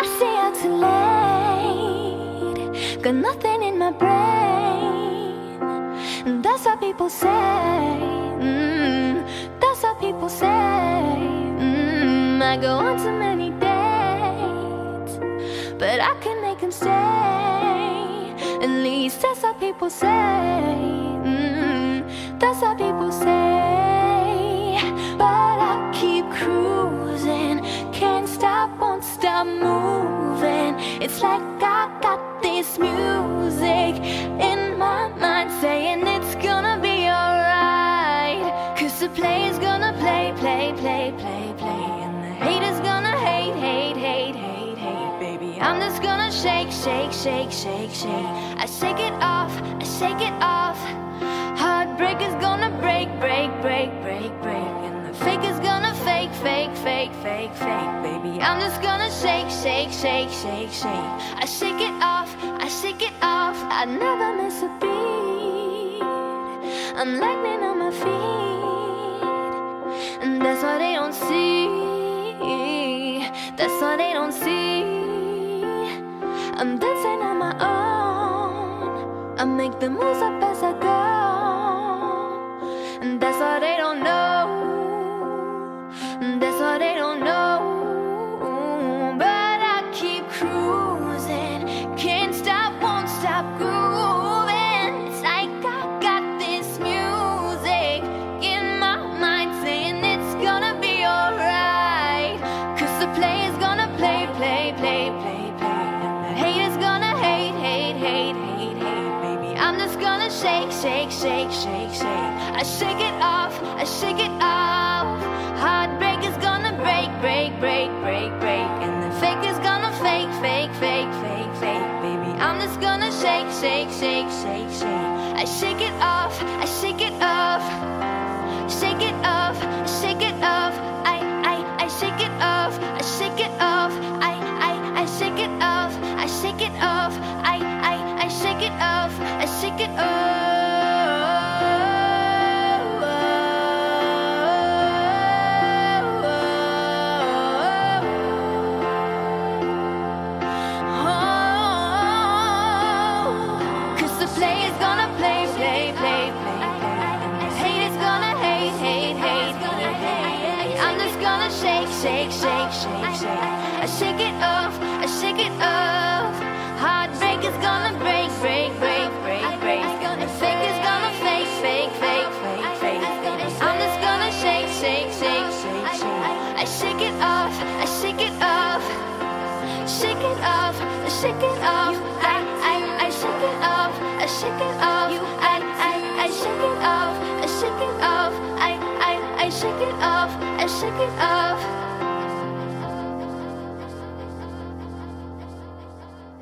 I stay out too late. Got nothing in my brain. That's what people say. Mm, that's what people say. Mm, I go on too many dates, but I can make them stay. At least that's what people say. Mm, that's what people say. But I keep cruising, can't stop, won't stop moving. It's like I got this music in my mind saying it's gonna be alright. Cause the play's gonna play, play, play, play, play. And the haters gonna hate, hate, hate, hate, hate. Baby, I'm just gonna shake, shake, shake, shake, shake. I shake it off, I shake it off. Heartbreak is gonna break, shake, shake, shake, shake, shake. I shake it off, I shake it off. I never miss a beat. I'm lightning on my feet. And that's why they don't see. That's why they don't see. I'm dancing on my own. I make the moves up as I shake, shake, shake, shake, shake. I shake it off, I shake it off. Heartbreak is gonna break, break, break, break, break. And the fake is gonna fake, fake, fake, fake, fake. Baby, I'm just gonna shake, shake, shake, shake, shake. I shake it off, shake. I shake it off, I shake it off. Heartbreak is gonna break, break, break, break, break. Fake is gonna fake, fake, fake, fake, fake. I'm just gonna shake, shake, shake, shake, shake. I shake it off, I shake it off. Shake it off, shake it off. I, I, I shake it off, I shake it off. I, I, I shake it off, I shake it off. I, I, I shake it off, I shake it off.